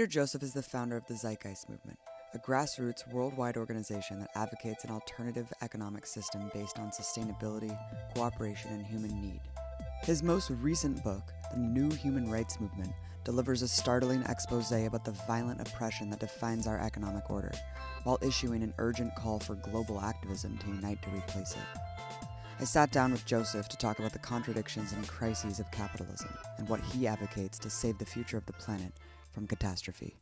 Peter Joseph is the founder of the Zeitgeist Movement, a grassroots worldwide organization that advocates an alternative economic system based on sustainability, cooperation, and human need. His most recent book, The New Human Rights Movement, delivers a startling expose about the violent oppression that defines our economic order, while issuing an urgent call for global activism to unite to replace it. I sat down with Joseph to talk about the contradictions and crises of capitalism and what he advocates to save the future of the planet from catastrophe.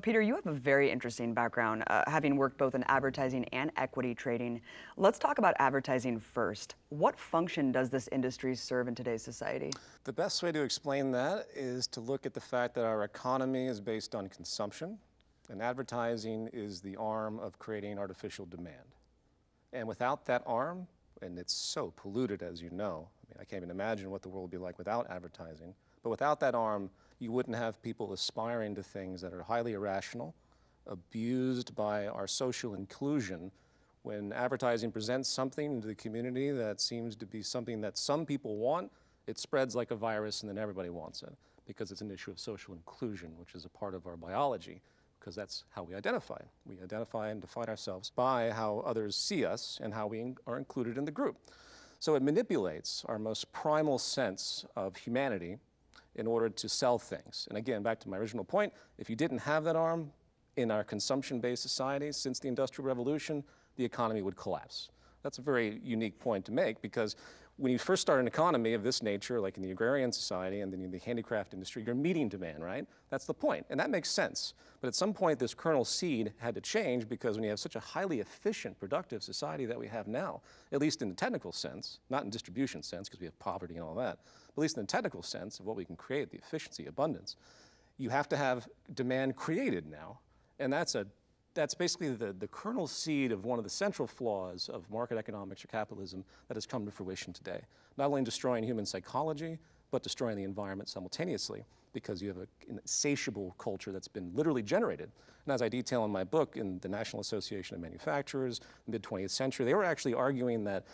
Peter, you have a very interesting background, uh, having worked both in advertising and equity trading. Let's talk about advertising first. What function does this industry serve in today's society? The best way to explain that is to look at the fact that our economy is based on consumption, and advertising is the arm of creating artificial demand. And without that arm, and it's so polluted as you know, I mean, I can't even imagine what the world would be like without advertising, but without that arm, you wouldn't have people aspiring to things that are highly irrational, abused by our social inclusion. When advertising presents something to the community that seems to be something that some people want, it spreads like a virus and then everybody wants it because it's an issue of social inclusion, which is a part of our biology because that's how we identify. We identify and define ourselves by how others see us and how we are included in the group. So it manipulates our most primal sense of humanity in order to sell things. And again, back to my original point, if you didn't have that arm in our consumption-based society since the Industrial Revolution, the economy would collapse. That's a very unique point to make because when you first start an economy of this nature, like in the agrarian society and then in the handicraft industry, you're meeting demand, right? That's the point, and that makes sense. But at some point, this kernel seed had to change because when you have such a highly efficient, productive society that we have now, at least in the technical sense, not in distribution sense, because we have poverty and all that, at least in the technical sense of what we can create, the efficiency, abundance, you have to have demand created now, and that's a that's basically the, the kernel seed of one of the central flaws of market economics or capitalism that has come to fruition today. Not only destroying human psychology, but destroying the environment simultaneously because you have an insatiable culture that's been literally generated. And as I detail in my book, in the National Association of Manufacturers, mid 20th century, they were actually arguing that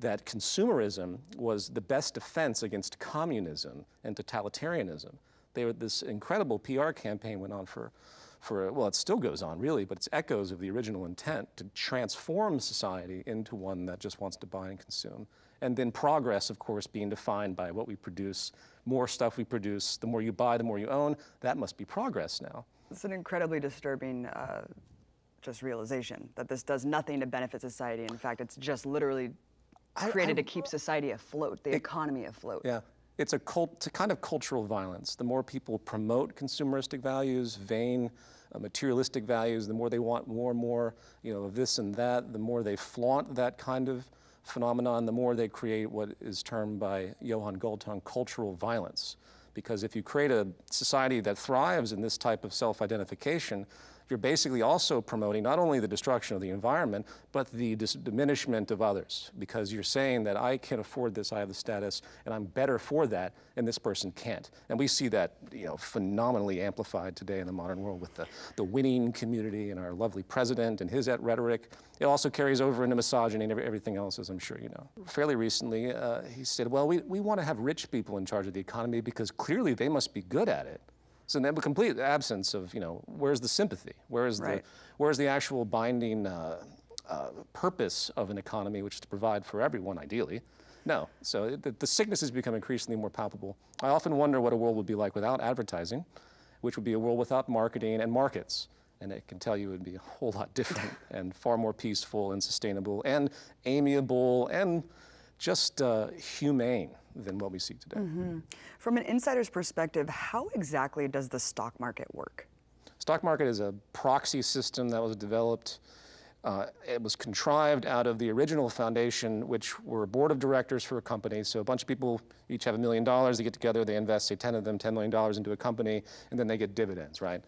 that consumerism was the best defense against communism and totalitarianism. They were, this incredible PR campaign went on for for, well, it still goes on really, but it's echoes of the original intent to transform society into one that just wants to buy and consume. And then progress, of course, being defined by what we produce, more stuff we produce, the more you buy, the more you own, that must be progress now. It's an incredibly disturbing uh, just realization that this does nothing to benefit society. In fact, it's just literally created I, I, to keep society afloat, the it, economy afloat. Yeah, it's a, cult, it's a kind of cultural violence. The more people promote consumeristic values, vain, uh, materialistic values, the more they want more and more, you know, of this and that, the more they flaunt that kind of phenomenon, the more they create what is termed by Johan Galtung cultural violence. Because if you create a society that thrives in this type of self-identification, you're basically also promoting not only the destruction of the environment, but the diminishment of others. Because you're saying that I can afford this, I have the status, and I'm better for that, and this person can't. And we see that you know, phenomenally amplified today in the modern world with the, the winning community and our lovely president and his rhetoric. It also carries over into misogyny and everything else, as I'm sure you know. Fairly recently, uh, he said, well, we, we want to have rich people in charge of the economy because clearly they must be good at it. So then a complete absence of, you know, where's the sympathy? Where's right. the, where's the actual binding uh, uh, purpose of an economy, which is to provide for everyone, ideally? No. So the, the sickness has become increasingly more palpable. I often wonder what a world would be like without advertising, which would be a world without marketing and markets. And it can tell you it would be a whole lot different and far more peaceful and sustainable and amiable and just uh, humane than what we see today. Mm -hmm. From an insider's perspective, how exactly does the stock market work? Stock market is a proxy system that was developed. Uh, it was contrived out of the original foundation, which were a board of directors for a company. So a bunch of people each have a million dollars. They get together, they invest, say, 10 of them, $10 million into a company, and then they get dividends, right?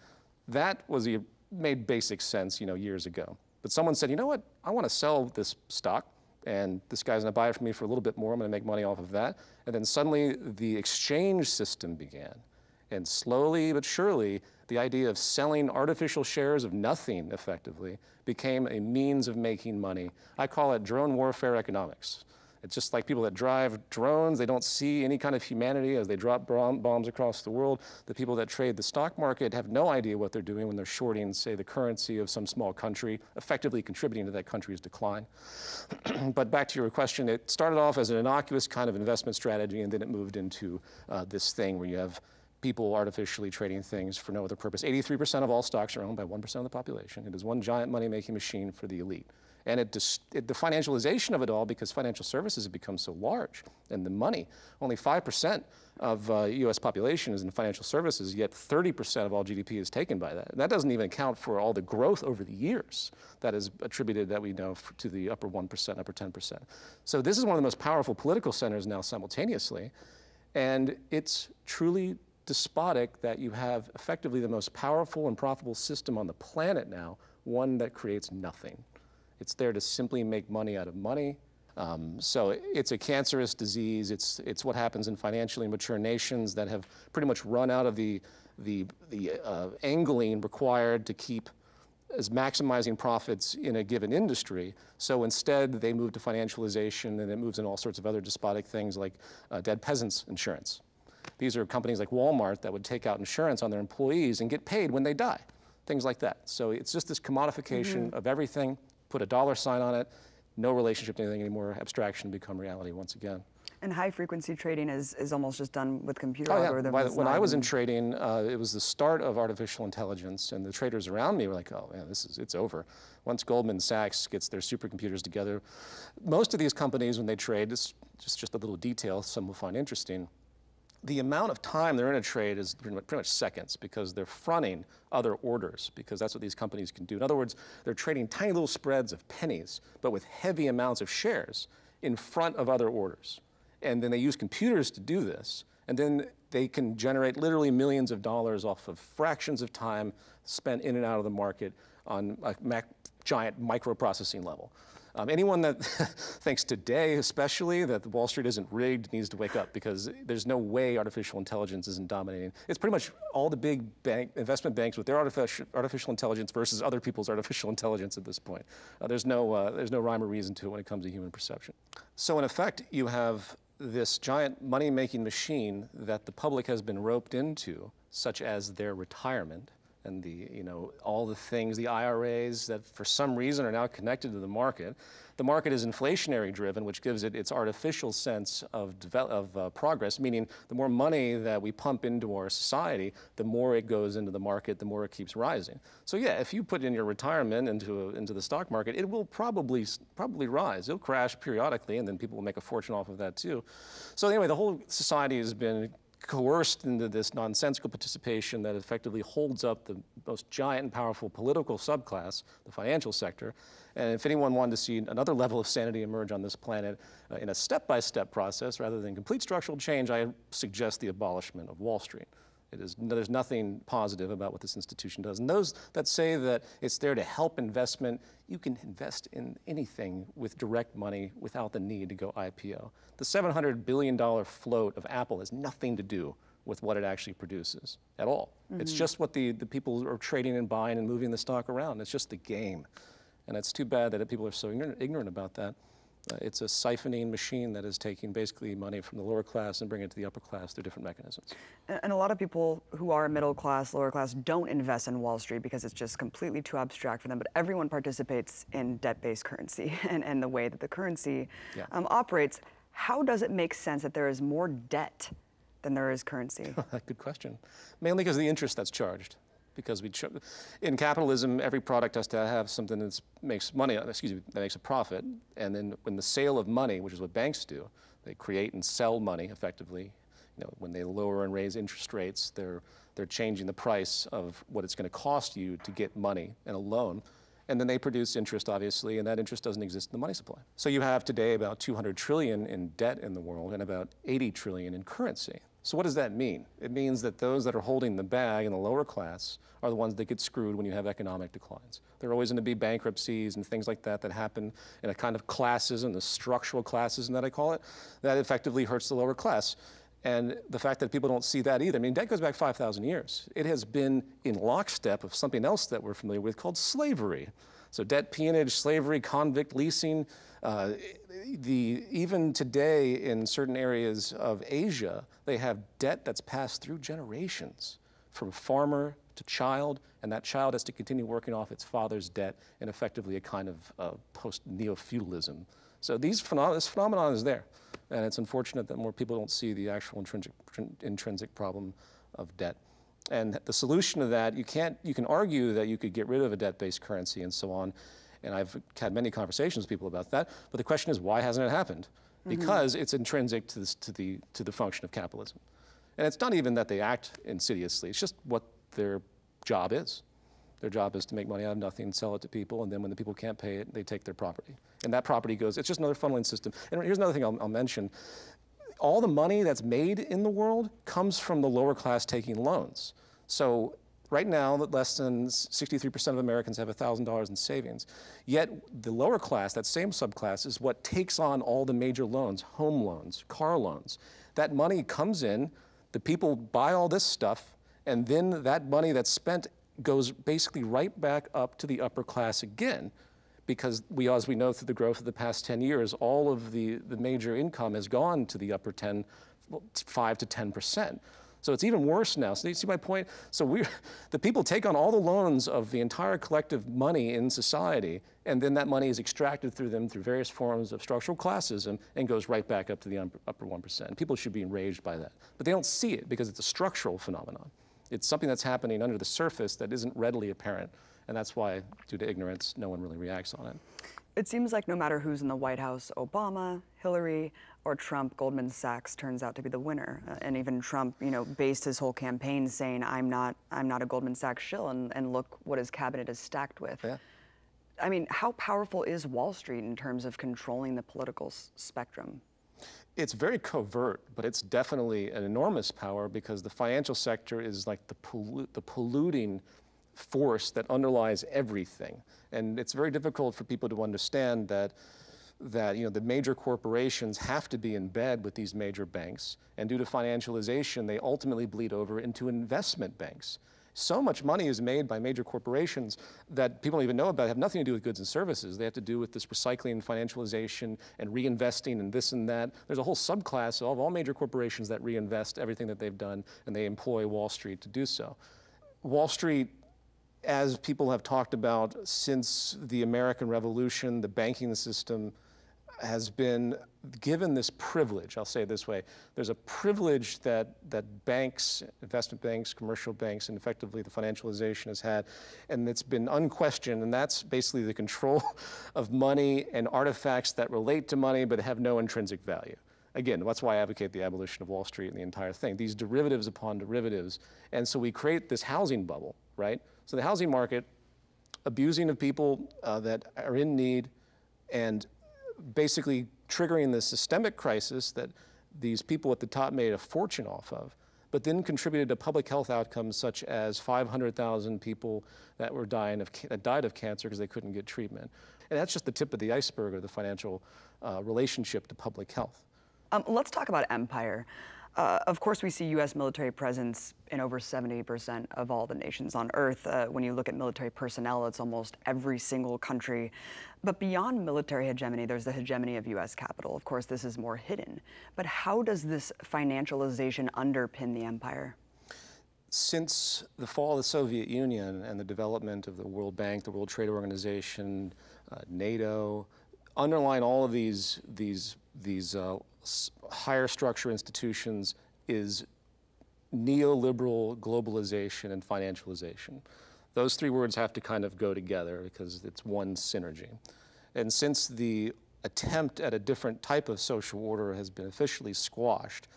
That was the, made basic sense, you know, years ago. But someone said, you know what? I want to sell this stock and this guy's gonna buy it from me for a little bit more, I'm gonna make money off of that. And then suddenly the exchange system began. And slowly but surely, the idea of selling artificial shares of nothing effectively became a means of making money. I call it drone warfare economics. It's just like people that drive drones, they don't see any kind of humanity as they drop bombs across the world. The people that trade the stock market have no idea what they're doing when they're shorting, say, the currency of some small country, effectively contributing to that country's decline. but back to your question, it started off as an innocuous kind of investment strategy, and then it moved into uh, this thing where you have people artificially trading things for no other purpose. 83% of all stocks are owned by 1% of the population. It is one giant money-making machine for the elite. And it, it, the financialization of it all, because financial services have become so large, and the money, only 5% of uh, US population is in financial services, yet 30% of all GDP is taken by that. And that doesn't even account for all the growth over the years that is attributed, that we know, to the upper 1%, upper 10%. So this is one of the most powerful political centers now simultaneously, and it's truly despotic that you have effectively the most powerful and profitable system on the planet now, one that creates nothing. It's there to simply make money out of money. Um, so it's a cancerous disease. It's, it's what happens in financially mature nations that have pretty much run out of the, the, the uh, angling required to keep as maximizing profits in a given industry. So instead, they move to financialization, and it moves in all sorts of other despotic things like uh, dead peasants insurance. These are companies like Walmart that would take out insurance on their employees and get paid when they die, things like that. So it's just this commodification mm -hmm. of everything put a dollar sign on it, no relationship to anything anymore, abstraction become reality once again. And high frequency trading is, is almost just done with computer oh, algorithms. Yeah. when I was in trading, uh, it was the start of artificial intelligence, and the traders around me were like, "Oh, man, this is it's over." Once Goldman Sachs gets their supercomputers together, most of these companies, when they trade, it's just just a little detail some will find interesting the amount of time they're in a trade is pretty much, seconds because they're fronting other orders because that's what these companies can do. In other words, they're trading tiny little spreads of pennies, but with heavy amounts of shares in front of other orders. And then they use computers to do this. And then they can generate literally millions of dollars off of fractions of time spent in and out of the market on a giant microprocessing level. Um, anyone that thinks today, especially, that Wall Street isn't rigged needs to wake up because there's no way artificial intelligence isn't dominating. It's pretty much all the big bank, investment banks with their artificial, artificial intelligence versus other people's artificial intelligence at this point. Uh, there's, no, uh, there's no rhyme or reason to it when it comes to human perception. So in effect, you have this giant money-making machine that the public has been roped into, such as their retirement, and the, you know, all the things, the IRAs that for some reason are now connected to the market. The market is inflationary driven, which gives it its artificial sense of, of uh, progress, meaning the more money that we pump into our society, the more it goes into the market, the more it keeps rising. So yeah, if you put in your retirement into, a, into the stock market, it will probably, probably rise. It'll crash periodically, and then people will make a fortune off of that too. So anyway, the whole society has been coerced into this nonsensical participation that effectively holds up the most giant and powerful political subclass, the financial sector. And if anyone wanted to see another level of sanity emerge on this planet uh, in a step-by-step -step process rather than complete structural change, I suggest the abolishment of Wall Street. It is, there's nothing positive about what this institution does. And those that say that it's there to help investment, you can invest in anything with direct money without the need to go IPO. The $700 billion float of Apple has nothing to do with what it actually produces at all. Mm -hmm. It's just what the, the people are trading and buying and moving the stock around. It's just the game. And it's too bad that people are so ignorant about that. Uh, it's a siphoning machine that is taking basically money from the lower class and bringing it to the upper class through different mechanisms. And, and, a lot of people who are middle class, lower class, don't invest in Wall Street because it's just completely too abstract for them. But everyone participates in debt-based currency and, and the way that the currency yeah. um, operates. How does it make sense that there is more debt than there is currency? Good question. Mainly because of the interest that's charged because we in capitalism every product has to have something that makes money excuse me that makes a profit. And then when the sale of money which is what banks do they create and sell money effectively. You know when they lower and raise interest rates they're they're changing the price of what it's going to cost you to get money and a loan. And then they produce interest obviously and that interest doesn't exist in the money supply. So you have today about 200 trillion in debt in the world and about 80 trillion in currency so what does that mean? It means that those that are holding the bag in the lower class are the ones that get screwed when you have economic declines. There are always going to be bankruptcies and things like that that happen in a kind of classism, the structural classism that I call it, that effectively hurts the lower class. And the fact that people don't see that either. I mean, debt goes back 5,000 years. It has been in lockstep of something else that we're familiar with called slavery. So debt peonage, slavery, convict leasing, uh, the, even today in certain areas of Asia, they have debt that's passed through generations from farmer to child, and that child has to continue working off its father's debt in effectively a kind of uh, post neo feudalism. So these phenom- this phenomenon is there, and it's unfortunate that more people don't see the actual intrinsic, intrinsic problem of debt. And the solution to that, you can't, you can argue that you could get rid of a debt-based currency and so on, and I've had many conversations with people about that, but the question is, why hasn't it happened? Mm-hmm. Because it's intrinsic to, this, to, the, to the function of capitalism. And it's not even that they act insidiously, it's just what their job is. Their job is to make money out of nothing, sell it to people, and then when the people can't pay it, they take their property. And that property goes, it's just another funneling system. And here's another thing I'll, I'll mention. All the money that's made in the world comes from the lower class taking loans. So right now, less than 63% of Americans have $1,000 in savings. Yet the lower class, that same subclass, is what takes on all the major loans, home loans, car loans. That money comes in, the people buy all this stuff, and then that money that's spent goes basically right back up to the upper class again because we, as we know through the growth of the past 10 years, all of the, the major income has gone to the upper 10, 5 to 10 percent. So it's even worse now. So you see my point? So we, the people take on all the loans of the entire collective money in society, and then that money is extracted through them through various forms of structural classism and goes right back up to the upper 1%. People should be enraged by that. But they don't see it because it's a structural phenomenon. It's something that's happening under the surface that isn't readily apparent. And that's why, due to ignorance, no one really reacts on it. It seems like no matter who's in the White House, Obama, Hillary, or Trump, Goldman Sachs turns out to be the winner. Uh, and even Trump, you know, based his whole campaign saying, "I'm not, I'm not a Goldman Sachs shill," and, and look what his cabinet is stacked with. Yeah. I mean, how powerful is Wall Street in terms of controlling the political spectrum? It's very covert, but it's definitely an enormous power because the financial sector is like the, pollu- the polluting force that underlies everything. And it's very difficult for people to understand that that you know the major corporations have to be in bed with these major banks, and due to financialization, they ultimately bleed over into investment banks. So much money is made by major corporations that people don't even know about, have nothing to do with goods and services. They have to do with this recycling, financialization, and reinvesting and this and that. There's a whole subclass of all major corporations that reinvest everything that they've done, and they employ Wall Street to do so. Wall Street as people have talked about since the American Revolution, the banking system has been given this privilege, I'll say it this way, there's a privilege that, that banks, investment banks, commercial banks, and effectively the financialization has had, and it's been unquestioned, and that's basically the control of money and artifacts that relate to money but have no intrinsic value. Again, that's why I advocate the abolition of Wall Street and the entire thing. These derivatives upon derivatives. And so we create this housing bubble, right? So the housing market, abusing of people uh, that are in need and basically triggering the systemic crisis that these people at the top made a fortune off of, but then contributed to public health outcomes such as 500,000 people that were dying of that died of cancer because they couldn't get treatment. And that's just the tip of the iceberg of the financial uh, relationship to public health. Um, let's talk about empire. Uh, of course, we see U.S. military presence in over 70% of all the nations on Earth. Uh, when you look at military personnel, it's almost every single country. But beyond military hegemony, there's the hegemony of U.S. capital. Of course, this is more hidden. But how does this financialization underpin the empire? Since the fall of the Soviet Union and the development of the World Bank, the World Trade Organization, uh, NATO, underlying all of these, these, these uh, higher structure institutions is neoliberal globalization and financialization. Those three words have to kind of go together because it's one synergy. And since the attempt at a different type of social order has been officially squashed,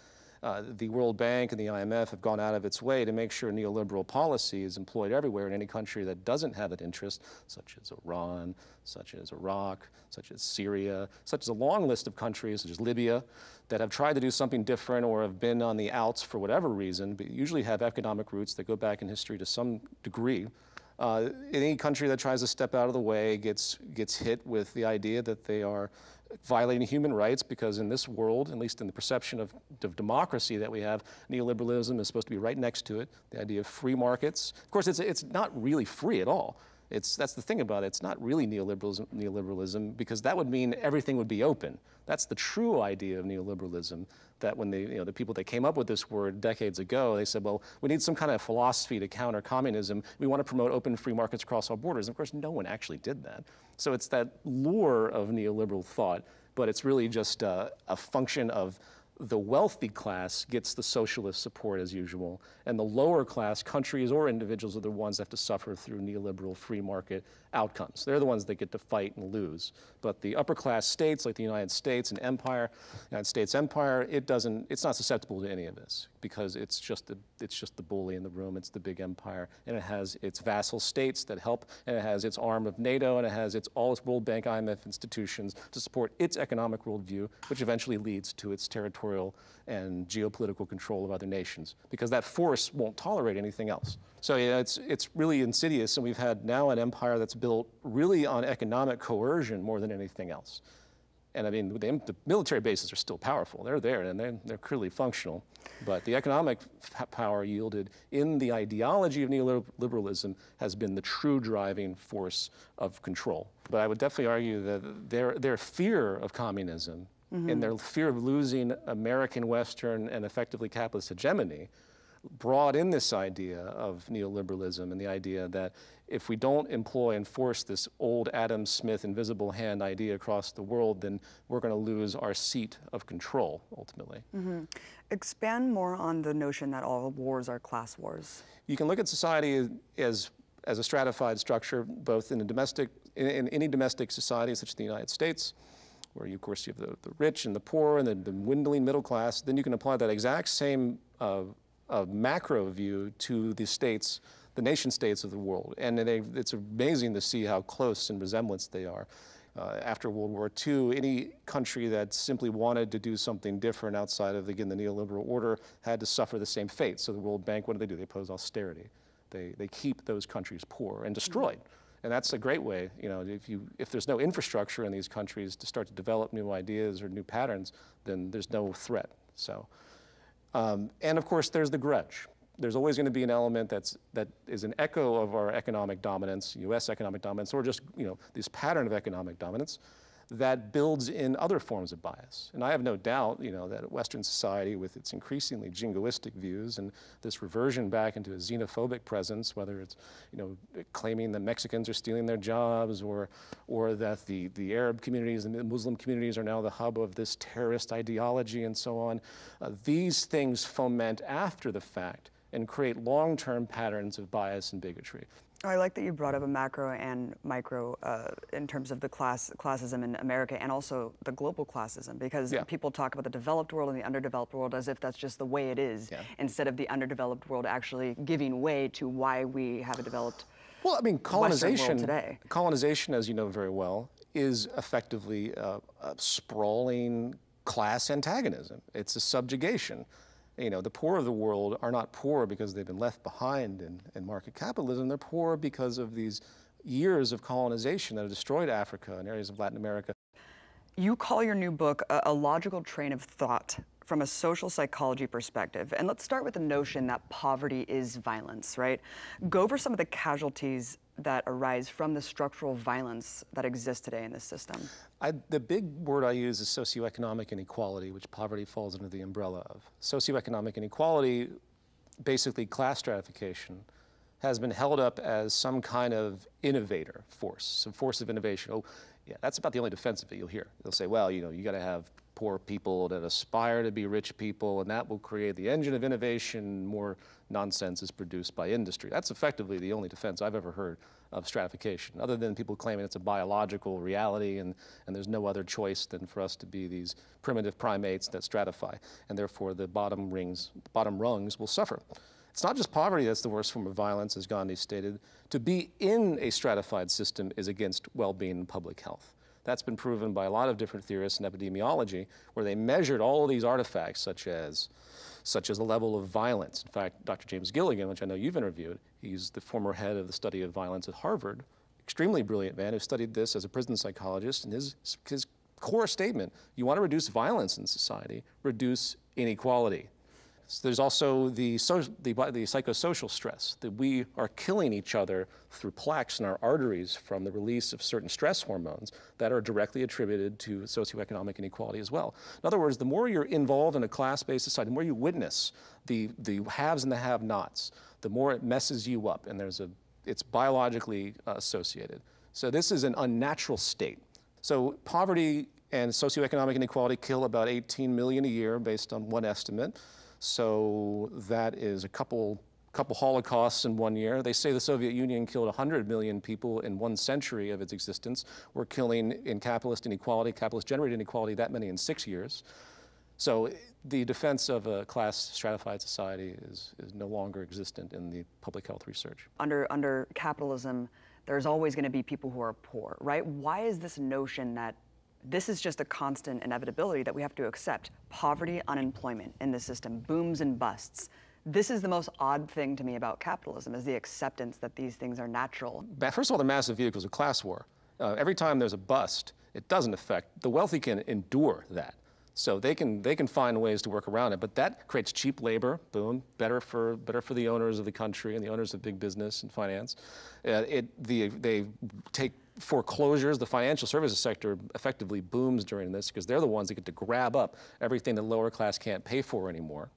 uh, the World Bank and the IMF have gone out of its way to make sure neoliberal policy is employed everywhere in any country that doesn't have an interest, such as Iran, such as Iraq, such as Syria, such as a long list of countries, such as Libya, that have tried to do something different or have been on the outs for whatever reason, but usually have economic roots that go back in history to some degree. Uh, any country that tries to step out of the way gets, gets hit with the idea that they are violating human rights because in this world, at least in the perception of, of, democracy that we have, neoliberalism is supposed to be right next to it. The idea of free markets. Of course, it's, it's not really free at all. It's, that's the thing about it. It's not really neoliberalism, neoliberalism because that would mean everything would be open. That's the true idea of neoliberalism. That when they, you know, the people that came up with this word decades ago, they said, well, we need some kind of philosophy to counter communism. We want to promote open free markets across all borders. And of course, no one actually did that. So it's that lure of neoliberal thought, but it's really just a function of the wealthy class gets the socialist support as usual, and the lower class countries or individuals are the ones that have to suffer through neoliberal free market outcomes. They're the ones that get to fight and lose. But the upper class states like the United States and empire, United States empire, it doesn't, it's not susceptible to any of this because it's just the, it's just the bully in the room, it's the big empire, and it has its vassal states that help, and it has its arm of NATO, and it has its all its World Bank, IMF institutions to support its economic worldview, which eventually leads to its territorial and geopolitical control of other nations, because that force won't tolerate anything else. So yeah, it's, it's really insidious, and we've had now an empire that's built really on economic coercion more than anything else. And I mean, the, the, military bases are still powerful. They're there and they're, they're clearly functional. But the economic power yielded in the ideology of neoliberalism has been the true driving force of control. But I would definitely argue that their, their fear of communism mm-hmm. and their fear of losing American, Western, and effectively capitalist hegemony brought in this idea of neoliberalism and the idea that if we don't employ and force this old Adam Smith invisible hand idea across the world, then we're going to lose our seat of control ultimately. Mm-hmm. Expand more on the notion that all wars are class wars. You can look at society as as a stratified structure, both in a domestic in, in any domestic society such as the United States, where you of course you have the, the rich and the poor and the, the dwindling middle class. Then you can apply that exact same uh, a macro view to the states, the nation states of the world. And they, it's amazing to see how close in resemblance they are. Uh, after World War II, any country that simply wanted to do something different outside of, again, the neoliberal order had to suffer the same fate. So the World Bank, what do they do? They impose austerity. They, they keep those countries poor and destroyed. And that's a great way, you know, if, you, if there's no infrastructure in these countries to start to develop new ideas or new patterns, then there's no threat. So um, and of course, there's the grudge. There's always going to be an element that's, that is an echo of our economic dominance, U.S. economic dominance, or just you know, this pattern of economic dominance that builds in other forms of bias. And I have no doubt, you know, that Western society, with its increasingly jingoistic views and this reversion back into a xenophobic presence, whether it's, you know, claiming that Mexicans are stealing their jobs, or, or that the, the Arab communities and the Muslim communities are now the hub of this terrorist ideology and so on, uh, these things foment after the fact and create long-term patterns of bias and bigotry. I like that you brought up a macro and micro uh, in terms of the class classism in America and also the global classism because yeah. people talk about the developed world and the underdeveloped world as if that's just the way it is yeah. instead of the underdeveloped world actually giving way to why we have a developed well, I mean, colonization today. Colonization, as you know very well, is effectively a, a sprawling class antagonism. It's a subjugation you know, the poor of the world are not poor because they've been left behind in, in market capitalism. They're poor because of these years of colonization that have destroyed Africa and areas of Latin America. You call your new book a, a logical train of thought from a social psychology perspective. And let's start with the notion that poverty is violence, right? Go over some of the casualties that arise from the structural violence that exists today in this system. I, the big word I use is socioeconomic inequality, which poverty falls under the umbrella of. Socioeconomic inequality, basically class stratification, has been held up as some kind of innovator force, some force of innovation. Oh, yeah, that's about the only defense of it you'll hear. They'll say, well, you know, you got to have poor people that aspire to be rich people, and that will create the engine of innovation. More nonsense is produced by industry. That's effectively the only defense I've ever heard of stratification, other than people claiming it's a biological reality and, and there's no other choice than for us to be these primitive primates that stratify, and therefore the bottom rings, bottom rungs will suffer. It's not just poverty that's the worst form of violence, as Gandhi stated. To be in a stratified system is against well-being and public health. That's been proven by a lot of different theorists in epidemiology, where they measured all of these artifacts, such as, such as the level of violence. In fact, Dr. James Gilligan, which I know you've interviewed, he's the former head of the study of violence at Harvard, extremely brilliant man who studied this as a prison psychologist, and his, his core statement, you want to reduce violence in society, reduce inequality. So there's also the, so, the, the psychosocial stress that we are killing each other through plaques in our arteries from the release of certain stress hormones that are directly attributed to socioeconomic inequality as well. In other words, the more you're involved in a class-based society, the more you witness the, the haves and the have-nots, the more it messes you up, and there's a, it's biologically uh, associated. So this is an unnatural state. So poverty and socioeconomic inequality kill about 18 million a year based on one estimate. So that is a couple couple holocausts in one year. They say the Soviet Union killed 100 million people in one century of its existence. We're killing in capitalist inequality, capitalist generated inequality, that many in six years. So the defense of a class stratified society is, is no longer existent in the public health research. Under, under capitalism, there's always going to be people who are poor, right? Why is this notion that this is just a constant inevitability that we have to accept. Poverty, unemployment in the system, booms and busts. This is the most odd thing to me about capitalism, is the acceptance that these things are natural. First of all, the massive vehicles of class war. Uh, every time there's a bust, it doesn't affect, the wealthy can endure that. So they can, they can find ways to work around it, but that creates cheap labor, boom, better for, better for the owners of the country and the owners of big business and finance. Uh, it, the, they take foreclosures, the financial services sector effectively booms during this because they're the ones that get to grab up everything the lower class can't pay for anymore.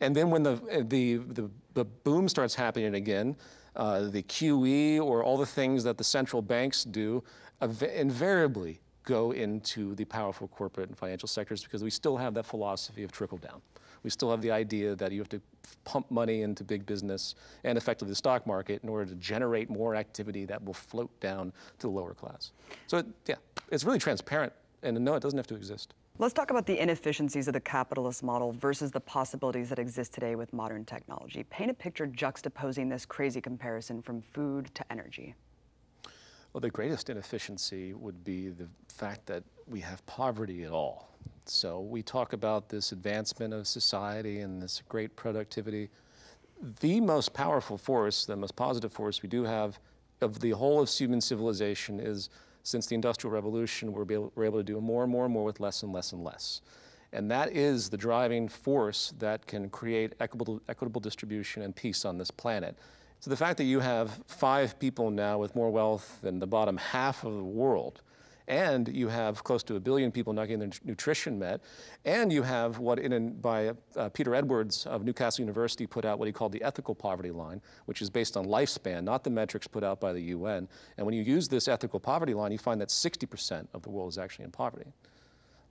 And then when the, the, the, the boom starts happening again, uh, the QE or all the things that the central banks do invariably go into the powerful corporate and financial sectors because we still have that philosophy of trickle down. We still have the idea that you have to pump money into big business and effectively the stock market in order to generate more activity that will float down to the lower class. So, it, yeah, it's really transparent. And no, it doesn't have to exist. Let's talk about the inefficiencies of the capitalist model versus the possibilities that exist today with modern technology. Paint a picture juxtaposing this crazy comparison from food to energy. Well, the greatest inefficiency would be the fact that we have poverty at all. So we talk about this advancement of society and this great productivity. The most powerful force, the most positive force we do have of the whole of human civilization is since the Industrial Revolution, we're able, we're able to do more and more and more with less and less and less. And that is the driving force that can create equitable, equitable distribution and peace on this planet. So the fact that you have five people now with more wealth than the bottom half of the world, and you have close to a billion people not getting their nutrition met, and you have what in by uh, Peter Edwards of Newcastle University put out what he called the ethical poverty line, which is based on lifespan, not the metrics put out by the UN. And when you use this ethical poverty line, you find that 60% of the world is actually in poverty.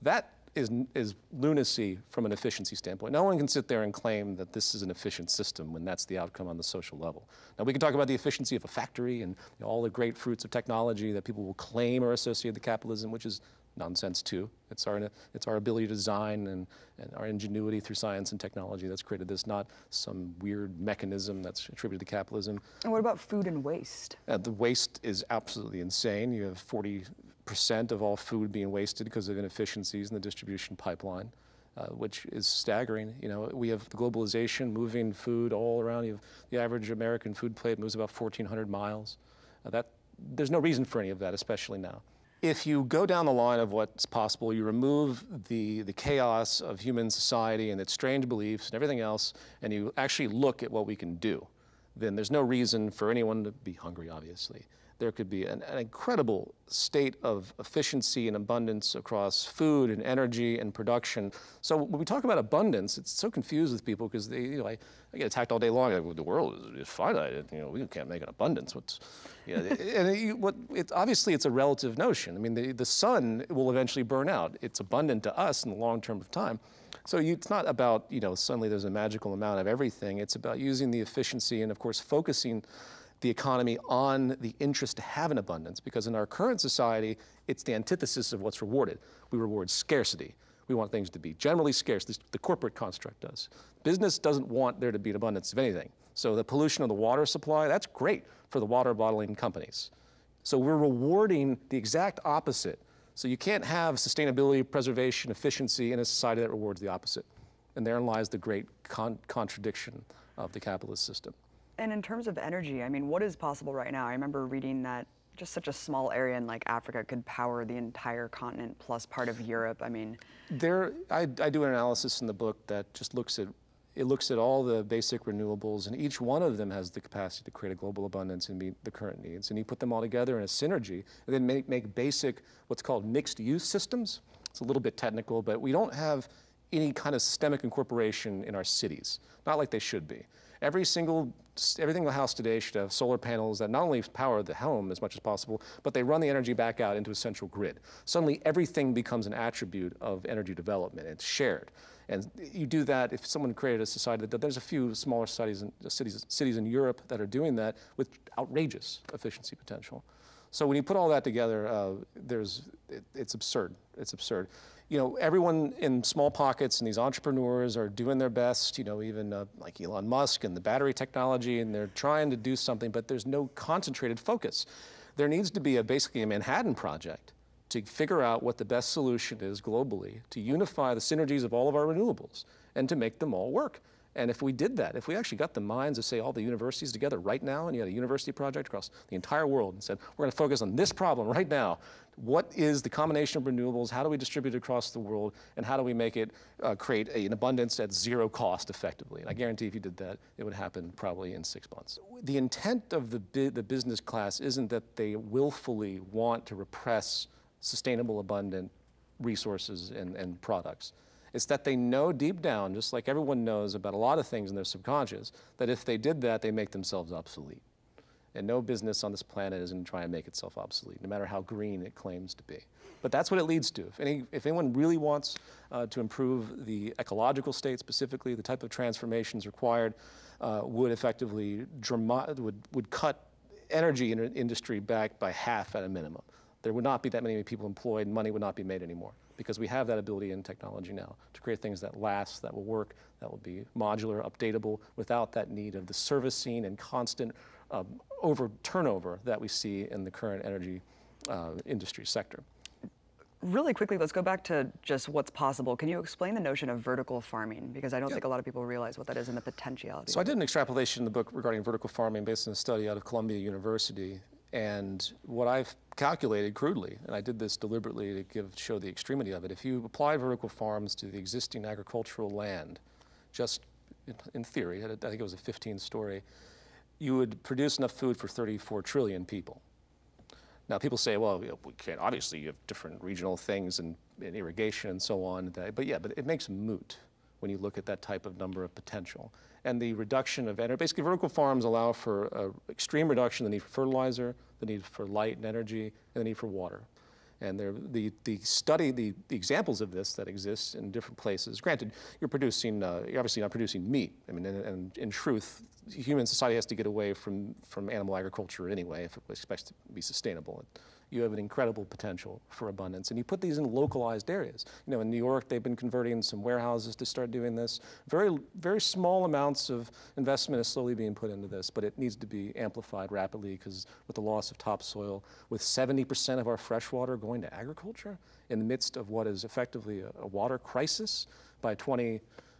That is, is lunacy from an efficiency standpoint. No one can sit there and claim that this is an efficient system when that's the outcome on the social level. Now, we can talk about the efficiency of a factory and you know, all the great fruits of technology that people will claim are associated with capitalism, which is nonsense too. It's our, it's our ability to design and, and our ingenuity through science and technology that's created this, not some weird mechanism that's attributed to capitalism. And what about food and waste? Uh, the waste is absolutely insane. You have 40 percent of all food being wasted because of inefficiencies in the distribution pipeline, uh, which is staggering. You know, we have globalization moving food all around. You the average American food plate moves about 1,400 miles. Uh, that there's no reason for any of that, especially now. If you go down the line of what's possible, you remove the, the chaos of human society and its strange beliefs and everything else, and you actually look at what we can do, then there's no reason for anyone to be hungry, obviously there could be an, an, incredible state of efficiency and abundance across food and energy and production. So when we talk about abundance, it's so confused with people because they, you know, I, I, get attacked all day long. Like, well, the world is, is, finite. You know, we can't make an abundance. What's, yeah, and it, what, it, obviously it's a relative notion. I mean, the, the sun will eventually burn out. It's abundant to us in the long term of time. So you, it's not about, you know, suddenly there's a magical amount of everything. It's about using the efficiency and, of course, focusing the economy on the interest to have an abundance because in our current society, it's the antithesis of what's rewarded. We reward scarcity. We want things to be generally scarce. This, the corporate construct does. Business doesn't want there to be an abundance of anything. So the pollution of the water supply, that's great for the water bottling companies. So we're rewarding the exact opposite. So you can't have sustainability, preservation, efficiency in a society that rewards the opposite. And therein lies the great con contradiction of the capitalist system. And in terms of energy, I mean, what is possible right now? I remember reading that just such a small area in like Africa could power the entire continent plus part of Europe. I mean, there, I, I do an analysis in the book that just looks at it looks at all the basic renewables, and each one of them has the capacity to create a global abundance and meet the current needs. And you put them all together in a synergy, and then make, make basic, what's called mixed use systems. It's a little bit technical, but we don't have any kind of systemic incorporation in our cities, not like they should be. Every single, every single house today should have solar panels that not only power the home as much as possible, but they run the energy back out into a central grid. Suddenly everything becomes an attribute of energy development. It's shared. And you do that if someone created a society that there's a few smaller cities in, cities, cities in Europe that are doing that with outrageous efficiency potential. So when you put all that together, uh, there's, it, it's absurd. It's absurd. You know, everyone in small pockets and these entrepreneurs are doing their best, you know, even uh, like Elon Musk and the battery technology, and they're trying to do something, but there's no concentrated focus. There needs to be a, basically a Manhattan Project to figure out what the best solution is globally to unify the synergies of all of our renewables and to make them all work. And if we did that, if we actually got the minds of, say, all the universities together right now, and you had a university project across the entire world and said, we're going to focus on this problem right now. What is the combination of renewables? How do we distribute it across the world? And how do we make it uh, create a, an abundance at zero cost effectively? And I guarantee if you did that, it would happen probably in six months. The intent of the, the business class isn't that they willfully want to repress sustainable, abundant resources and, and products. It's that they know deep down, just like everyone knows about a lot of things in their subconscious, that if they did that, they make themselves obsolete. And no business on this planet is going to try and make itself obsolete, no matter how green it claims to be. But that's what it leads to. If, any, if anyone really wants uh, to improve the ecological state specifically, the type of transformations required uh, would effectively would, would cut energy in industry back by half at a minimum there would not be that many people employed, and money would not be made anymore because we have that ability in technology now to create things that last, that will work, that will be modular, updatable, without that need of the servicing and constant um, over turnover that we see in the current energy uh, industry sector. Really quickly, let's go back to just what's possible. Can you explain the notion of vertical farming? Because I don't think a lot of people realize what that is and the potentiality. So I did an extrapolation in the book regarding vertical farming based on a study out of Columbia University and what I've calculated crudely, and I did this deliberately to give, show the extremity of it, if you apply vertical farms to the existing agricultural land, just in, in theory, I think it was a 15 story, you would produce enough food for 34 trillion people. Now, people say, well, we can't, obviously, you have different regional things and, and irrigation and so on, but yeah, but it makes moot when you look at that type of number of potential. And the reduction of energy, basically vertical farms allow for uh, extreme reduction in the need for fertilizer, the need for light and energy, and the need for water. And the, the study, the, the examples of this that exist in different places, granted, you're producing, uh, you're obviously not producing meat. I mean, and, and in truth, human society has to get away from, from animal agriculture anyway if it expects to be sustainable you have an incredible potential for abundance. And you put these in localized areas. You know, in New York, they've been converting some warehouses to start doing this. Very, very small amounts of investment is slowly being put into this, but it needs to be amplified rapidly because with the loss of topsoil, with 70% of our fresh water going to agriculture in the midst of what is effectively a, a water crisis by 20,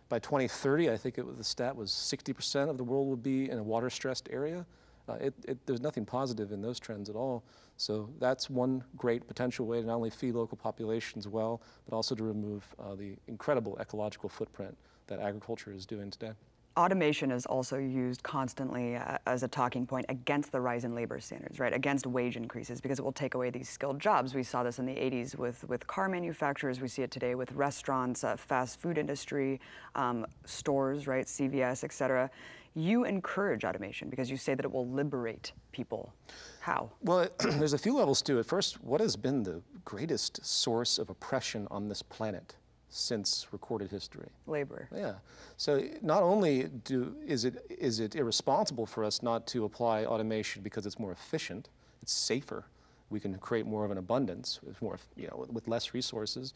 by 2030, I think it was, the stat was 60% of the world will be in a water stressed area. Uh, it, it, there's nothing positive in those trends at all. So that's one great potential way to not only feed local populations well, but also to remove uh, the incredible ecological footprint that agriculture is doing today. Automation is also used constantly uh, as a talking point against the rise in labor standards, right? Against wage increases because it will take away these skilled jobs. We saw this in the 80s with, with car manufacturers. We see it today with restaurants, uh, fast food industry, um, stores, right? CVS, et cetera. You encourage automation because you say that it will liberate people. How? Well, there's a few levels to it. First, what has been the greatest source of oppression on this planet since recorded history? Labor. Yeah. So not only do, is, it, is it irresponsible for us not to apply automation because it's more efficient, it's safer, we can create more of an abundance with, more, you know, with less resources,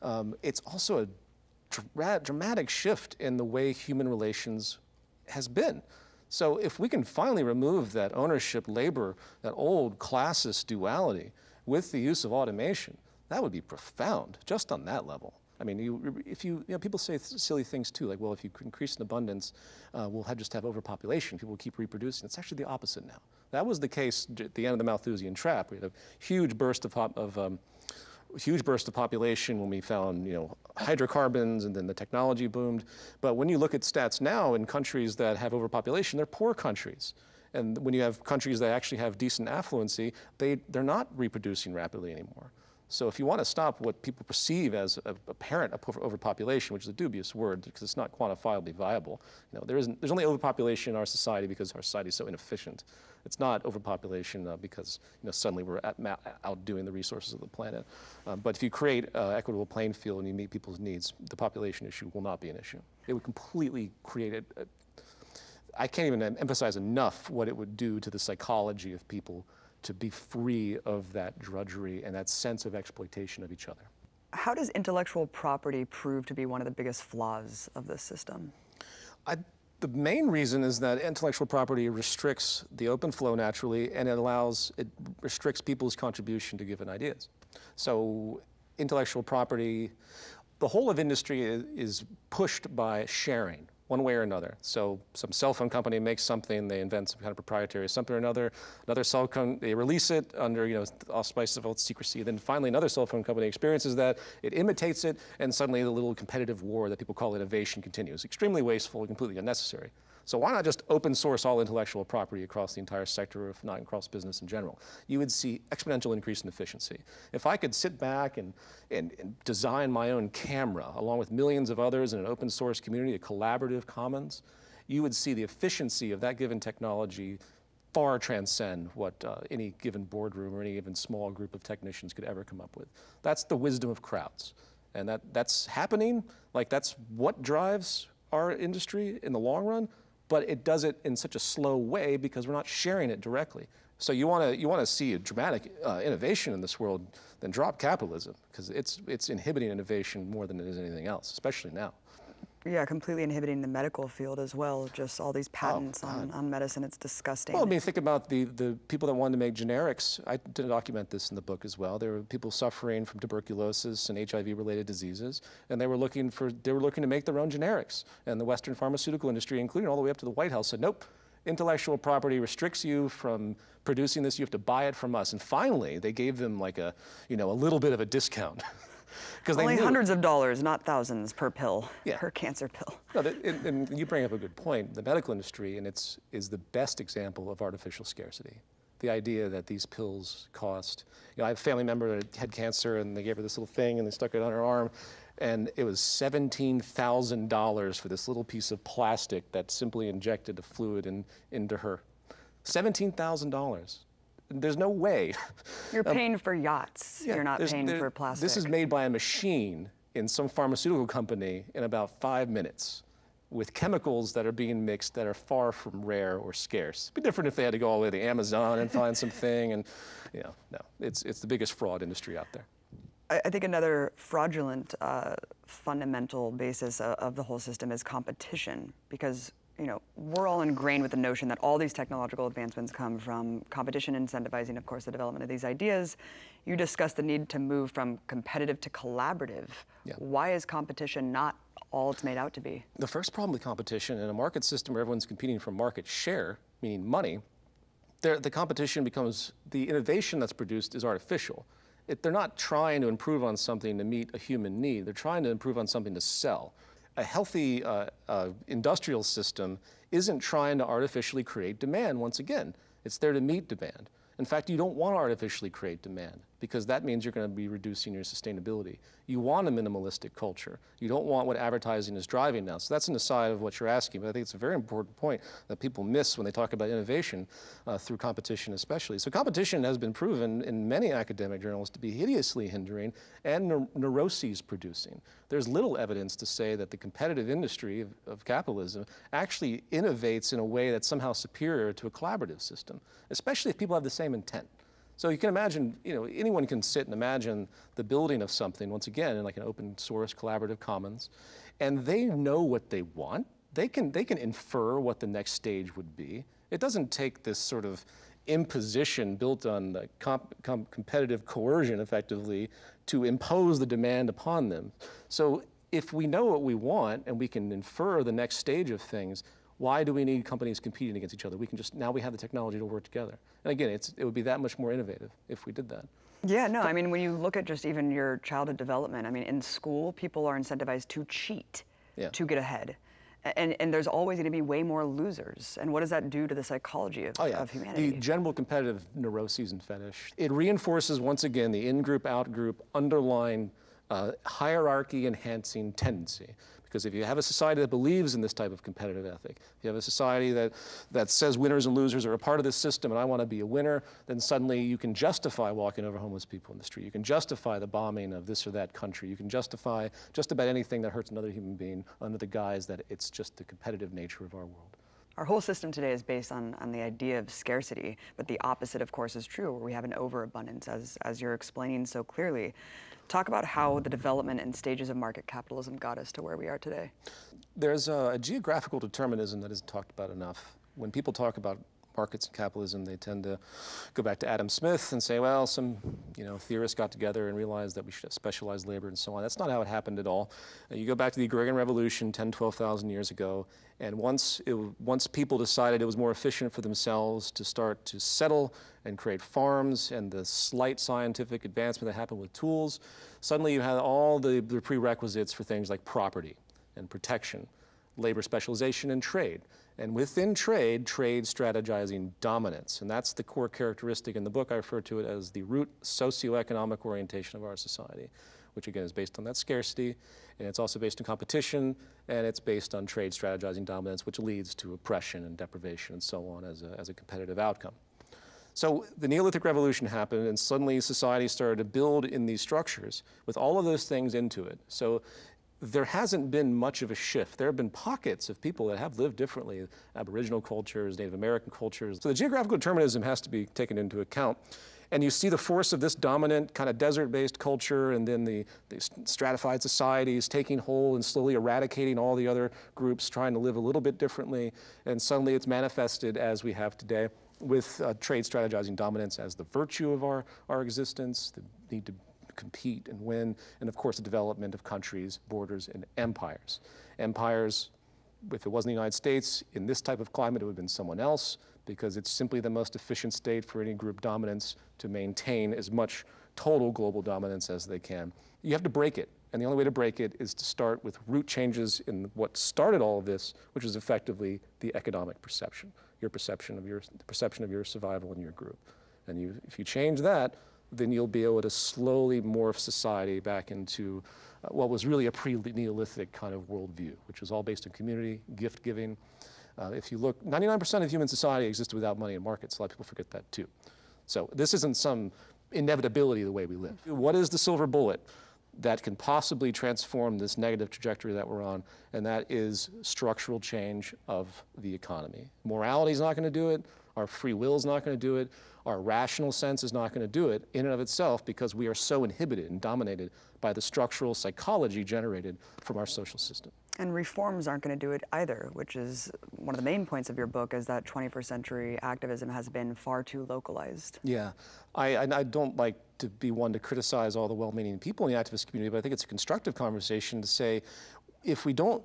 um, it's also a dra dramatic shift in the way human relations has been. So if we can finally remove that ownership labor, that old classist duality with the use of automation, that would be profound just on that level. I mean, you, if you, you know, people say silly things too, like, well, if you increase in abundance, uh, we'll have just have overpopulation. People will keep reproducing. It's actually the opposite now. That was the case at the end of the Malthusian trap. We had a huge burst of, of um, huge burst of population when we found, you know, hydrocarbons and then the technology boomed. But when you look at stats now in countries that have overpopulation, they're poor countries. And when you have countries that actually have decent affluency, they, they're not reproducing rapidly anymore. So if you want to stop what people perceive as a apparent overpopulation, which is a dubious word because it's not quantifiably viable, you know, there isn't, there's only overpopulation in our society because our society is so inefficient. It's not overpopulation uh, because you know, suddenly we're outdoing the resources of the planet. Um, but if you create an equitable playing field and you meet people's needs, the population issue will not be an issue. It would completely create I can't even emphasize enough what it would do to the psychology of people to be free of that drudgery and that sense of exploitation of each other. How does intellectual property prove to be one of the biggest flaws of this system? I, the main reason is that intellectual property restricts the open flow naturally and it allows, it restricts people's contribution to given ideas. So intellectual property, the whole of industry is, is pushed by sharing one way or another. So some cell phone company makes something, they invent some kind of proprietary something or another. Another cell phone, they release it under you know auspices of old secrecy. Then finally another cell phone company experiences that, it imitates it, and suddenly the little competitive war that people call innovation continues. Extremely wasteful completely unnecessary. So why not just open source all intellectual property across the entire sector, if not across business in general? You would see exponential increase in efficiency. If I could sit back and, and, and design my own camera, along with millions of others in an open source community, a collaborative commons, you would see the efficiency of that given technology far transcend what uh, any given boardroom or any given small group of technicians could ever come up with. That's the wisdom of crowds. And that, that's happening, like that's what drives our industry in the long run, but it does it in such a slow way because we're not sharing it directly. So you want to you want to see a dramatic uh, innovation in this world, then drop capitalism because it's it's inhibiting innovation more than it is anything else, especially now. Yeah, completely inhibiting the medical field as well. Just all these oh, patents oh, on, on medicine. It's disgusting. Well, I mean, think about the, the people that wanted to make generics. I did document this in the book as well. There were people suffering from tuberculosis and HIV-related diseases, and they were looking for they were looking to make their own generics. And the Western pharmaceutical industry, including all the way up to the White House, said, nope. Intellectual property restricts you from producing this. You have to buy it from us. And finally, they gave them like a, you know, a little bit of a discount. Because only hundreds of dollars, not thousands per pill, yeah. per cancer pill. No, and, and you bring up a good point. The medical industry, and it's is the best example of artificial scarcity. The idea that these pills cost. You know, I have a family member that had cancer, and they gave her this little thing, and they stuck it on her arm, and it was $17,000 for this little piece of plastic that simply injected a fluid in, into her. $17,000 there's no way. You're um, paying um, for yachts. Yeah, You're not paying there, for plastic. This is made by a machine in some pharmaceutical company in about five minutes with chemicals that are being mixed that are far from rare or scarce. It'd be different if they had to go all the way to Amazon and find something and, you know, no, it's, it's the biggest fraud industry out there. I, I think another fraudulent uh, fundamental basis of, of the whole system is competition because you know, we're all ingrained with the notion that all these technological advancements come from competition incentivizing, of course, the development of these ideas. You discussed the need to move from competitive to collaborative. Yeah. Why is competition not all it's made out to be? The first problem with competition in a market system where everyone's competing for market share, meaning money, the competition becomes, the innovation that's produced is artificial. It, they're not trying to improve on something to meet a human need. They're trying to improve on something to sell a healthy uh, uh, industrial system isn't trying to artificially create demand once again. It's there to meet demand. In fact, you don't want to artificially create demand because that means you're going to be reducing your sustainability. You want a minimalistic culture. You don't want what advertising is driving now. So that's an aside of what you're asking, but I think it's a very important point that people miss when they talk about innovation uh, through competition especially. So competition has been proven in many academic journals to be hideously hindering and neuroses producing. There's little evidence to say that the competitive industry of, of capitalism actually innovates in a way that's somehow superior to a collaborative system, especially if people have the same intent. So you can imagine, you know, anyone can sit and imagine the building of something, once again, in like an open source collaborative commons, and they know what they want. They can, they can infer what the next stage would be. It doesn't take this sort of imposition built on comp, comp, competitive coercion, effectively, to impose the demand upon them. So if we know what we want and we can infer the next stage of things, why do we need companies competing against each other? We can just, now we have the technology to work together. And again, it's, it would be that much more innovative if we did that. Yeah, no, I mean, when you look at just even your childhood development, I mean, in school, people are incentivized to cheat yeah. to get ahead. And, and there's always going to be way more losers. And what does that do to the psychology of, oh, yeah. of humanity? The general competitive neuroses and fetish. It reinforces, once again, the in group, out group, underlying uh, hierarchy enhancing tendency. Because if you have a society that believes in this type of competitive ethic, if you have a society that, that says winners and losers are a part of this system and I want to be a winner, then suddenly you can justify walking over homeless people in the street. You can justify the bombing of this or that country. You can justify just about anything that hurts another human being under the guise that it's just the competitive nature of our world. Our whole system today is based on, on the idea of scarcity, but the opposite, of course, is true, where we have an overabundance, as, as you're explaining so clearly. Talk about how the development and stages of market capitalism got us to where we are today. There's a, a geographical determinism that isn't talked about enough. When people talk about markets and capitalism, they tend to go back to Adam Smith and say, well, some you know, theorists got together and realized that we should have specialized labor and so on. That's not how it happened at all. Uh, you go back to the agrarian revolution 10, 12,000 years ago, and once, it, once people decided it was more efficient for themselves to start to settle and create farms and the slight scientific advancement that happened with tools, suddenly you had all the, the prerequisites for things like property and protection, labor specialization and trade. And within trade, trade strategizing dominance. And that's the core characteristic in the book. I refer to it as the root socioeconomic orientation of our society, which again is based on that scarcity, and it's also based on competition, and it's based on trade strategizing dominance, which leads to oppression and deprivation and so on as a, as a competitive outcome. So the Neolithic Revolution happened, and suddenly society started to build in these structures with all of those things into it. So there hasn't been much of a shift. There have been pockets of people that have lived differently, Aboriginal cultures, Native American cultures. So the geographical determinism has to be taken into account. And you see the force of this dominant kind of desert-based culture and then the, the, stratified societies taking hold and slowly eradicating all the other groups trying to live a little bit differently. And suddenly it's manifested as we have today with uh, trade strategizing dominance as the virtue of our, our existence, the need to compete and win, and of course the development of countries, borders, and empires. Empires, if it wasn't the United States, in this type of climate, it would have been someone else because it's simply the most efficient state for any group dominance to maintain as much total global dominance as they can. You have to break it. And the only way to break it is to start with root changes in what started all of this, which is effectively the economic perception, your perception of your, the perception of your survival in your group. And you, if you change that, then you'll be able to slowly morph society back into uh, what was really a pre-Neolithic kind of worldview, which was all based on community, gift giving. Uh, if you look, 99% of human society existed without money and markets. A lot of people forget that too. So this isn't some inevitability the way we live. What is the silver bullet that can possibly transform this negative trajectory that we're on? And that is structural change of the economy. Morality is not going to do it. Our free will is not going to do it. Our rational sense is not going to do it in and of itself because we are so inhibited and dominated by the structural psychology generated from our social system. And reforms aren't going to do it either, which is one of the main points of your book is that 21st century activism has been far too localized. Yeah, I, I, I don't like to be one to criticize all the well-meaning people in the activist community, but I think it's a constructive conversation to say if we don't,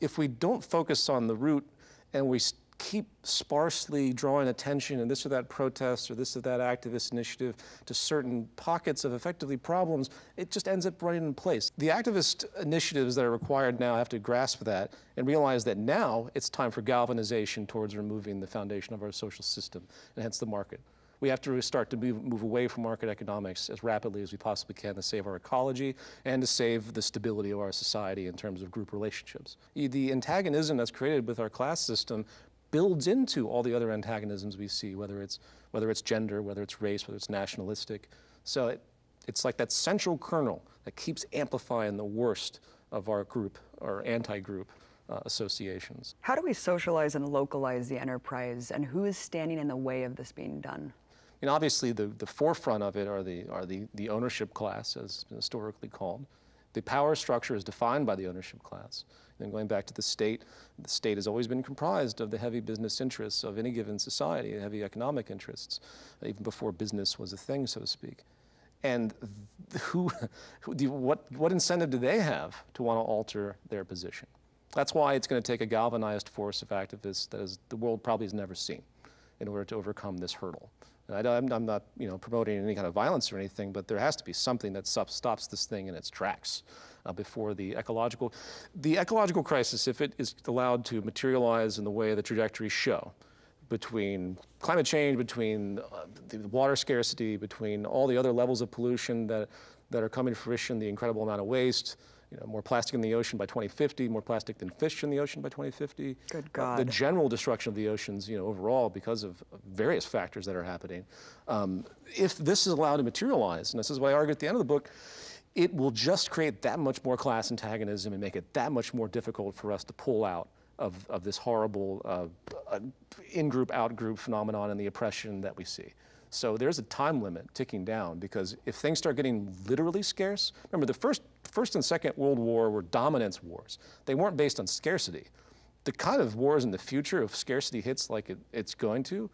if we don't focus on the root and we keep sparsely drawing attention and this or that protest or this or that activist initiative to certain pockets of effectively problems, it just ends up running in place. The activist initiatives that are required now have to grasp that and realize that now it's time for galvanization towards removing the foundation of our social system and hence the market. We have to start to move, move away from market economics as rapidly as we possibly can to save our ecology and to save the stability of our society in terms of group relationships. The antagonism that's created with our class system builds into all the other antagonisms we see, whether it's, whether it's gender, whether it's race, whether it's nationalistic. So it, it's like that central kernel that keeps amplifying the worst of our group or anti-group uh, associations. How do we socialize and localize the enterprise, and who is standing in the way of this being done? And obviously, the, the forefront of it are the are the, the ownership class, as historically called. The power structure is defined by the ownership class. And going back to the state, the state has always been comprised of the heavy business interests of any given society, the heavy economic interests, even before business was a thing, so to speak. And who, who what, what incentive do they have to want to alter their position? That's why it's going to take a galvanized force of activists that is, the world probably has never seen in order to overcome this hurdle. And I, am not, you know, promoting any kind of violence or anything, but there has to be something that stops, this thing in its tracks uh, before the ecological, the ecological crisis, if it is allowed to materialize in the way the trajectories show, between climate change, between uh, the water scarcity, between all the other levels of pollution that, that are coming to fruition, the incredible amount of waste, you know, more plastic in the ocean by 2050, more plastic than fish in the ocean by 2050. Good God. Uh, the general destruction of the oceans, you know, overall because of various factors that are happening. Um, if this is allowed to materialize, and this is what I argue at the end of the book, it will just create that much more class antagonism and make it that much more difficult for us to pull out of, of this horrible uh, uh, in-group, out-group phenomenon and the oppression that we see. So there's a time limit ticking down because if things start getting literally scarce, remember the first, first and second World War were dominance wars. They weren't based on scarcity. The kind of wars in the future, if scarcity hits like it, it's going to,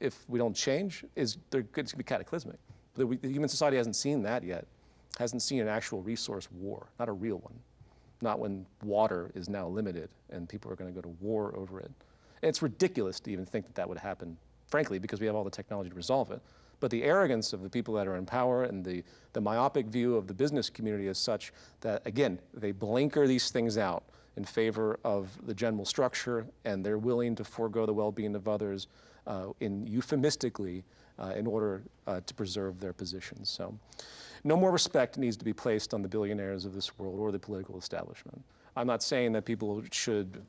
if we don't change, is they're going to be cataclysmic. The, the human society hasn't seen that yet hasn't seen an actual resource war, not a real one. Not when water is now limited and people are going to go to war over it. And it's ridiculous to even think that that would happen, frankly, because we have all the technology to resolve it. But the arrogance of the people that are in power and the, the myopic view of the business community is such that, again, they blinker these things out in favor of the general structure and they're willing to forego the well being of others uh, in euphemistically uh, in order uh, to preserve their positions. So. No more respect needs to be placed on the billionaires of this world or the political establishment. I'm not saying that people should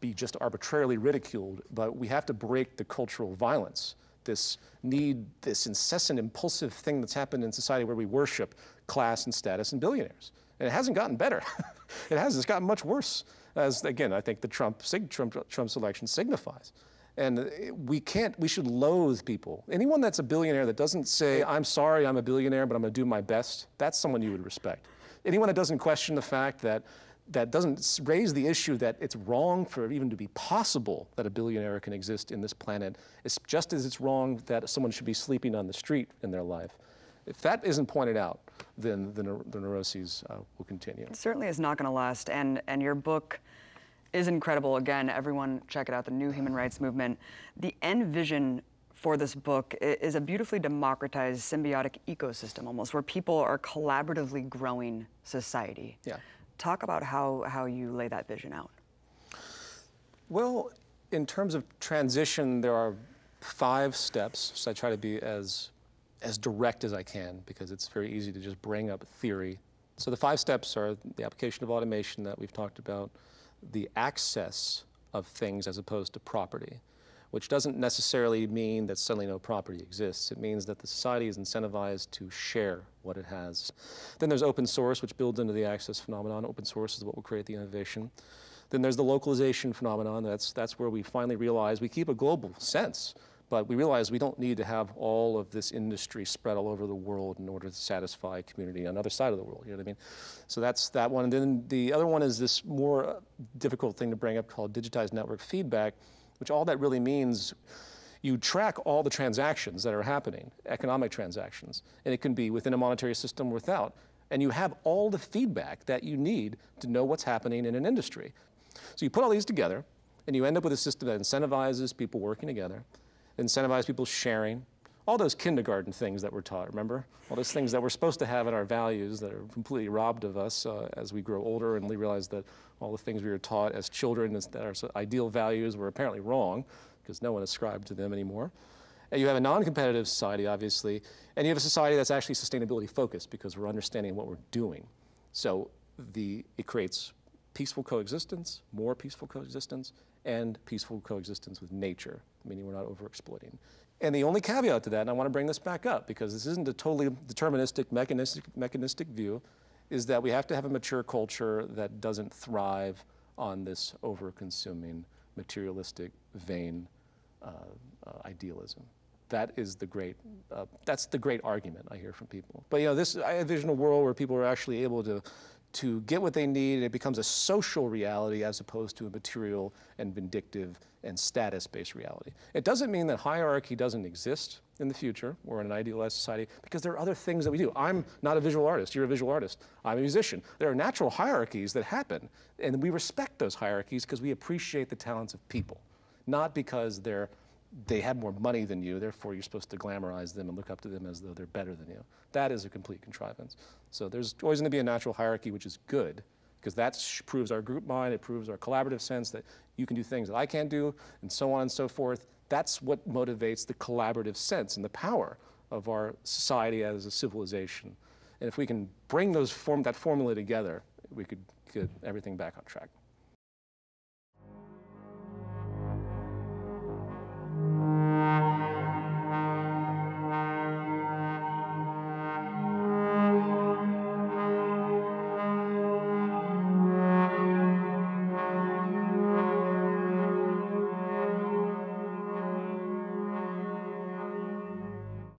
be just arbitrarily ridiculed, but we have to break the cultural violence, this need, this incessant impulsive thing that's happened in society where we worship class and status and billionaires. And it hasn't gotten better. it has, it's gotten much worse, as again, I think the Trump, Trump, Trump's election signifies. And uh, we can't, we should loathe people. Anyone that's a billionaire that doesn't say, I'm sorry, I'm a billionaire, but I'm gonna do my best, that's someone you would respect. Anyone that doesn't question the fact that, that doesn't raise the issue that it's wrong for it even to be possible that a billionaire can exist in this planet, it's just as it's wrong that someone should be sleeping on the street in their life. If that isn't pointed out, then the, the neuroses uh, will continue. It certainly is not going to last. And, and your book, is incredible. Again, everyone check it out, the New Human Rights Movement. The end vision for this book is a beautifully democratized symbiotic ecosystem almost, where people are collaboratively growing society. Yeah. Talk about how, how you lay that vision out. Well, in terms of transition, there are five steps. So I try to be as, as direct as I can because it's very easy to just bring up theory. So the five steps are the application of automation that we've talked about, the access of things as opposed to property, which doesn't necessarily mean that suddenly no property exists. It means that the society is incentivized to share what it has. Then there's open source, which builds into the access phenomenon. Open source is what will create the innovation. Then there's the localization phenomenon. That's, that's where we finally realize we keep a global sense but we realize we don't need to have all of this industry spread all over the world in order to satisfy community on the other side of the world. You know what I mean? So that's that one. And then the other one is this more difficult thing to bring up called digitized network feedback, which all that really means you track all the transactions that are happening, economic transactions, and it can be within a monetary system or without. And you have all the feedback that you need to know what's happening in an industry. So you put all these together, and you end up with a system that incentivizes people working together incentivize people sharing, all those kindergarten things that we're taught, remember? All those things that we're supposed to have in our values that are completely robbed of us uh, as we grow older and we realize that all the things we were taught as children that are ideal values were apparently wrong because no one ascribed to them anymore. And you have a non-competitive society, obviously, and you have a society that's actually sustainability focused because we're understanding what we're doing. So the, it creates peaceful coexistence, more peaceful coexistence, and peaceful coexistence with nature, meaning we're not overexploiting. And the only caveat to that, and I want to bring this back up because this isn't a totally deterministic, mechanistic, mechanistic view, is that we have to have a mature culture that doesn't thrive on this over-consuming, materialistic, vain uh, uh, idealism. That is the great, uh, that's the great argument I hear from people. But you know, this, I envision a world where people are actually able to to get what they need, and it becomes a social reality as opposed to a material and vindictive and status-based reality. It doesn't mean that hierarchy doesn't exist in the future or in an idealized society because there are other things that we do. I'm not a visual artist, you're a visual artist, I'm a musician. There are natural hierarchies that happen, and we respect those hierarchies because we appreciate the talents of people, not because they're they have more money than you, therefore you're supposed to glamorize them and look up to them as though they're better than you. That is a complete contrivance. So there's always going to be a natural hierarchy, which is good, because that proves our group mind, it proves our collaborative sense that you can do things that I can't do, and so on and so forth. That's what motivates the collaborative sense and the power of our society as a civilization. And if we can bring those form, that formula together, we could get everything back on track.